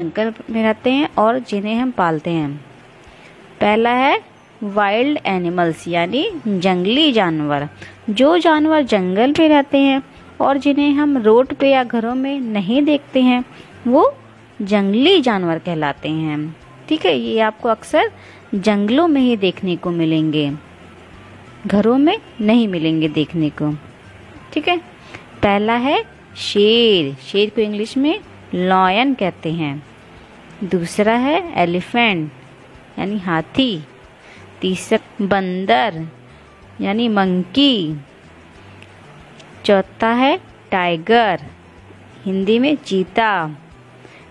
जंगल में रहते हैं और जिन्हें हम पालते हैं। पहला है वाइल्ड एनिमल्स यानी जंगली जानवर। जो जानवर जंगल में रहते हैं और जिन्हें हम रोड पे या घरों में नहीं देखते हैं, वो जंगली जानवर कहलाते हैं। ठीक है, ये आपको अक्सर जंगलों में ही देखने को मिलेंगे। घरों में नहीं मिलेंगे देखने को। ठीक है, पहला है शेर। शेर को इंग्लिश में लॉयन कहते हैं। दूसरा है एलिफेंट, यानी हाथी। तीसरा बंदर, यानी मंकी। चौथा है टाइगर, हिंदी में चीता।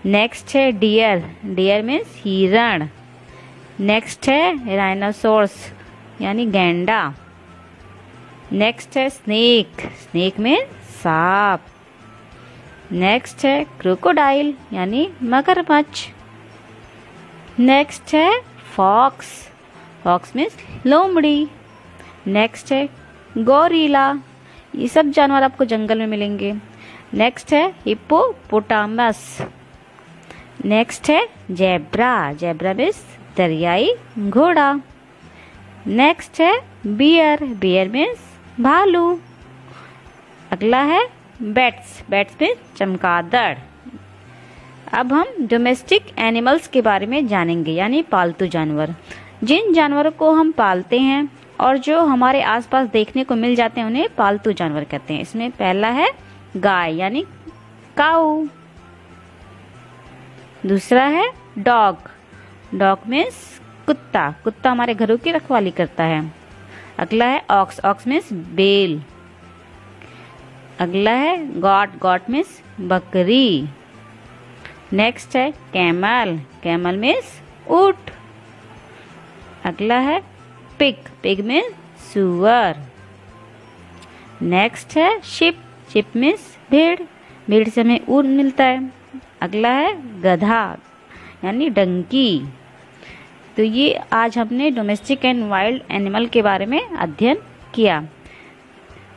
नेक्स्ट है डियर डियर मीन्स हिरण। नेक्स्ट है राइनासोर्स, यानी गेंडा। नेक्स्ट है स्नेक स्नेक में सांप। नेक्स्ट है क्रोकोडाइल यानी मगरमच्छ नेक्स्ट है फॉक्स फॉक्स मीन्स लोमड़ी। नेक्स्ट है गोरीला ये सब जानवर आपको जंगल में मिलेंगे। नेक्स्ट है हिप्पोपोटामस नेक्स्ट है जेब्रा जेब्रा मीन्स दरियाई घोड़ा। नेक्स्ट है बियर बियर मीन्स भालू। अगला है बैट्स बैट्स मीन्स चमगादड़ अब हम डोमेस्टिक एनिमल्स के बारे में जानेंगे, यानी पालतू जानवर। जिन जानवरों को हम पालते हैं और जो हमारे आसपास देखने को मिल जाते हैं, उन्हें पालतू जानवर कहते हैं। इसमें पहला है गाय, यानी काऊ। दूसरा है डॉग। डॉग मीन्स कुत्ता। कुत्ता हमारे घरों की रखवाली करता है। अगला है ऑक्स। ऑक्स मीन्स बेल। अगला है गॉट गॉट मीन्स बकरी। नेक्स्ट है कैमल कैमल मीन्स ऊट। अगला है पिक पिग मीन्स सुअर नेक्स्ट है शिप शिप मीन्स भेड़। भेड़ से हमें ऊन मिलता है। अगला है, गधा, यानी डंकी। तो ये आज हमने डोमेस्टिक एंड वाइल्ड एनिमल के बारे में अध्ययन किया।